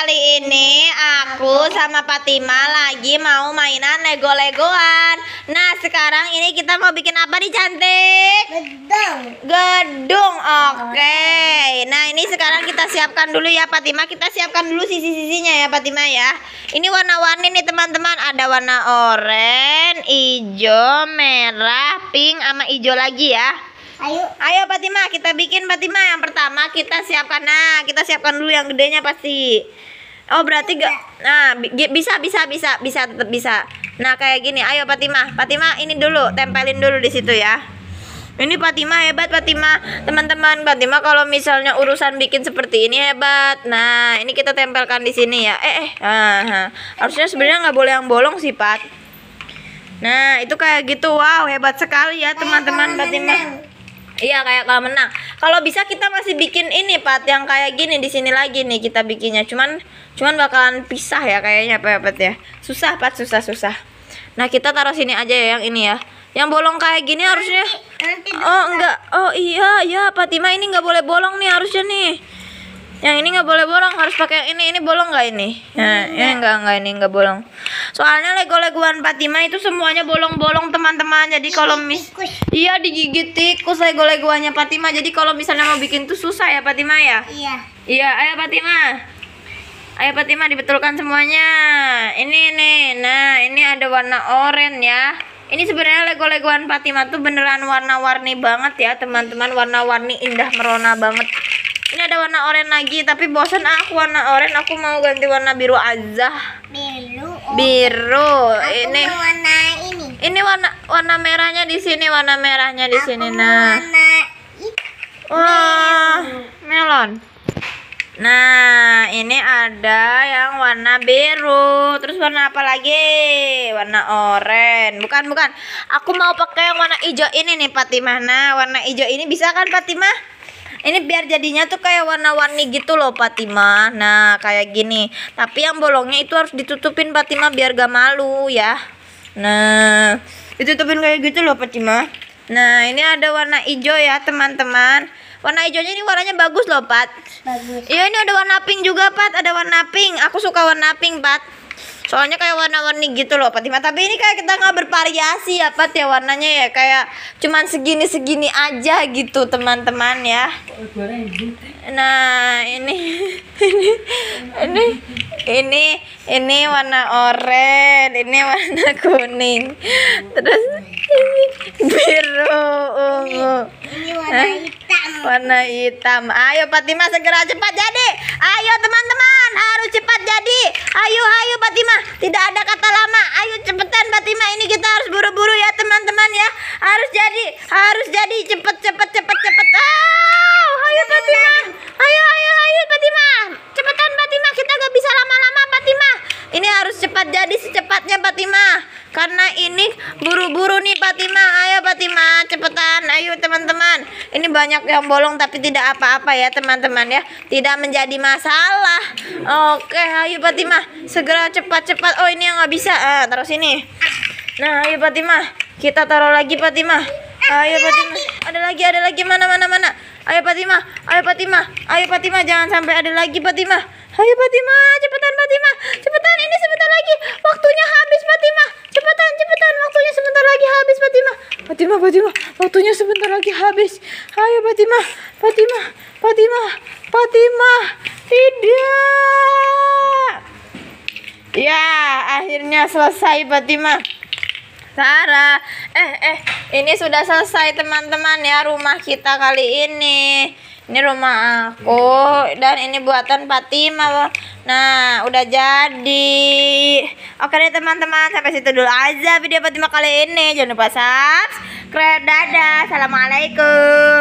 kali ini aku sama Fatima lagi mau mainan Lego-Legoan. Nah, sekarang ini kita mau bikin apa nih cantik? Gedung. Gedung. Oke. Nah, ini sekarang kita siapkan dulu ya Fatima. Kita siapkan dulu sisi-sisinya ya Fatima ya. Ini warna-warni nih teman-teman. Ada warna oranye, hijau, merah, pink sama hijau lagi ya. Ayo. Ayo Fatima, kita bikin Fatima. Yang pertama kita siapkan. Nah, kita siapkan dulu yang gedenya pasti. Oh, berarti gak Nah, bisa bisa bisa bisa tetap bisa. Nah, kayak gini. Ayo Fatima. Fatima ini dulu tempelin dulu di situ ya. Ini Fatima hebat Fatima. Teman-teman, Fatima kalau misalnya urusan bikin seperti ini hebat. Nah, ini kita tempelkan di sini ya. Eh, eh. Ah, ah. Harusnya sebenarnya nggak boleh yang bolong sih, Pat. Nah, itu kayak gitu. Wow, hebat sekali ya teman-teman Fatima. Iya kayak kalau menang. Kalau bisa kita masih bikin ini Pat yang kayak gini di sini lagi nih kita bikinnya. Cuman cuman bakalan pisah ya kayaknya ya, Pat ya. Susah Pat susah susah. Nah kita taruh sini aja ya yang ini ya. Yang bolong kayak gini harusnya. Nanti Oh enggak. Oh iya iya Fatima ini nggak boleh bolong nih harusnya nih. Yang ini nggak boleh bolong harus pakai yang ini. Ini bolong nggak ini? Nah, ini enggak enggak ini enggak bolong. Soalnya Lego-legoan Fatima itu semuanya bolong-bolong teman-teman. Jadi kalau mis. Iya digigit tikus Lego-legoannya Fatima. Jadi kalau misalnya mau bikin tuh susah ya Fatima ya. Iya. Iya, ayo Fatima. Ayo Fatima dibetulkan semuanya. Ini nih. Nah, ini ada warna oranye ya. Ini sebenarnya Lego-legoan Fatima tuh beneran warna-warni banget ya, teman-teman. Warna-warni indah merona banget. Ini ada warna oranye lagi, tapi bosan ah, aku warna oranye. Aku mau ganti warna biru aja. Biru. Oh, Biru. Aku Ini warna ini. ini warna warna merahnya di sini, warna merahnya di Aku sini. Nah. warna. Wah, melon. Nah, ini ada yang warna biru. Terus warna apa lagi? Warna oranye. Bukan, bukan. Aku mau pakai yang warna hijau ini nih, Fatimah. Nah, warna hijau ini bisa kan, Fatimah? Ini biar jadinya tuh kayak warna-warni gitu loh, Fatimah. Nah, kayak gini. Tapi yang bolongnya itu harus ditutupin, Fatimah, biar gak malu ya. Nah, ditutupin kayak gitu loh, Fatimah. Nah, ini ada warna hijau ya, teman-teman. Warna hijaunya ini warnanya bagus loh, Pat. Bagus. Iya, ini ada warna pink juga, Pat. Ada warna pink. Aku suka warna pink, Pat. Soalnya kayak warna-warni gitu loh, Fatima. Tapi ini kayak kita nggak bervariasi ya, Pat ya warnanya ya kayak cuman segini-segini aja gitu, teman-teman ya. Nah, ini ini ini ini ini warna oranye, ini warna kuning. Terus ini biru, ungu. Ini warna hitam. Warna hitam. Ayo Fatima segera cepat jadi. Ayo teman-teman, harus cepat jadi. Tidak ada kata lama. Ayo cepetan Fatima. Ini kita harus buru-buru ya teman-teman ya. Harus jadi. Harus jadi cepat cepat jadi secepatnya Fatima. Karena ini buru-buru nih Fatima. Ayo Fatima, cepetan. Ayo teman-teman. Ini banyak yang bolong tapi tidak apa-apa ya teman-teman ya. Tidak menjadi masalah. Oke, ayo Fatima. Segera cepat-cepat. Oh, ini yang nggak bisa. Ah, taruh sini. Nah, ayo Fatima. Kita taruh lagi Fatima. Ayo Fatima. Ada lagi, ada lagi. Mana mana mana. Ayo Fatima. Ayo Fatima. Ayo Fatima, jangan sampai ada lagi Fatima. Ayo Fatima, cepetan Fatima. Cepetan ini lagi. Waktunya habis Fatima. Cepetan, cepetan. Waktunya sebentar lagi habis Fatima. Fatima, Fatima. Waktunya sebentar lagi habis. Ayo Fatima. Fatima. Fatima. Fatima. Tidak. Ya, akhirnya selesai Fatima. Sarah, eh eh, ini sudah selesai teman-teman ya rumah kita kali ini. Ini rumah aku dan ini buatan Fatima. Nah, udah jadi. Oke deh teman-teman, sampai situ dulu aja video Fatima kali ini. Jangan lupa subscribe. Dadah. Assalamualaikum.